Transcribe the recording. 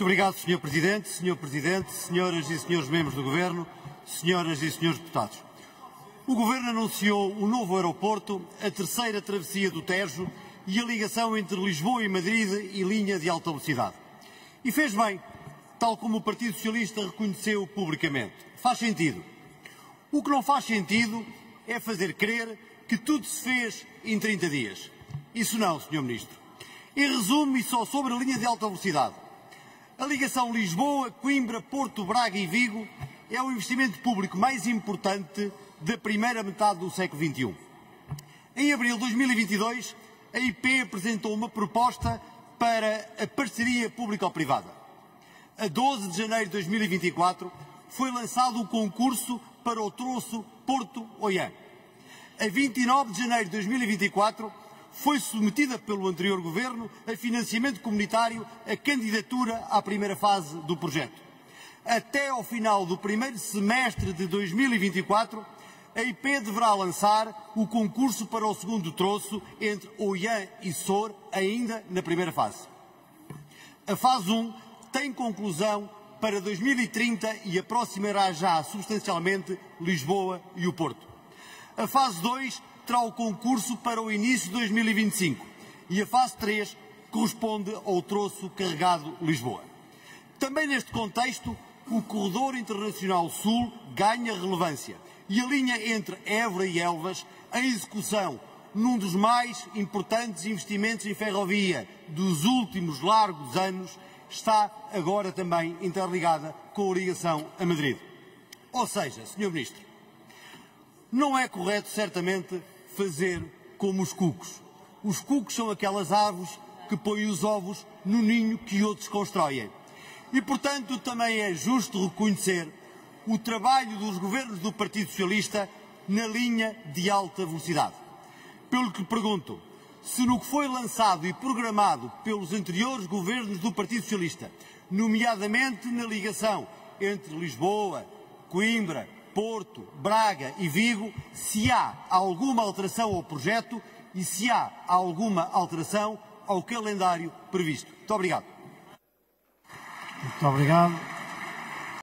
Muito obrigado, Sr. Presidente, Sr. Presidente, senhoras e senhores membros do Governo, senhoras e senhores deputados. O Governo anunciou o novo aeroporto, a terceira travessia do Tejo e a ligação entre Lisboa e Madrid e linha de alta velocidade. E fez bem, tal como o Partido Socialista reconheceu publicamente. Faz sentido. O que não faz sentido é fazer crer que tudo se fez em 30 dias. Isso não, Sr. Ministro. Em resumo, e só sobre a linha de alta velocidade. A ligação Lisboa, Coimbra, Porto, Braga e Vigo é o investimento público mais importante da primeira metade do século XXI. Em abril de 2022, a IP apresentou uma proposta para a parceria público-privada. A 12 de janeiro de 2024 foi lançado o concurso para o troço Porto-Oiã. A 29 de janeiro de 2024 foi submetida pelo anterior governo a financiamento comunitário a candidatura à primeira fase do projeto. Até ao final do primeiro semestre de 2024, a IP deverá lançar o concurso para o segundo troço entre Oiã e Sor, ainda na primeira fase. A fase 1 tem conclusão para 2030 e aproximará já substancialmente Lisboa e o Porto. A fase 2 terá o concurso para o início de 2025 e a fase 3 corresponde ao troço carregado Lisboa. Também neste contexto, o Corredor Internacional Sul ganha relevância e a linha entre Évora e Elvas, em execução num dos mais importantes investimentos em ferrovia dos últimos largos anos, está agora também interligada com a ligação a Madrid. Ou seja, Sr. Ministro, não é correto, certamente, fazer como os cucos. Os cucos são aquelas aves que põem os ovos no ninho que outros constroem. E, portanto, também é justo reconhecer o trabalho dos governos do Partido Socialista na linha de alta velocidade. Pelo que pergunto, se no que foi lançado e programado pelos anteriores governos do Partido Socialista, nomeadamente na ligação entre Lisboa, Coimbra, Porto, Braga e Vigo, se há alguma alteração ao projeto e se há alguma alteração ao calendário previsto. Muito obrigado. Muito obrigado.